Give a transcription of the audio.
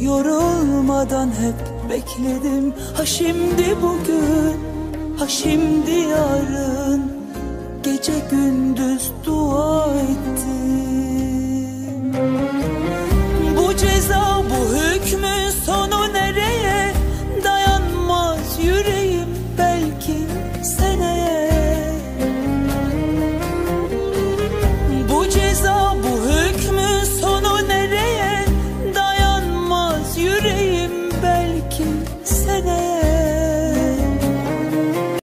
Yorulmadan hep bekledim. Ha şimdi bugün Ha şimdi yarın. Gece gündüz dua kimseler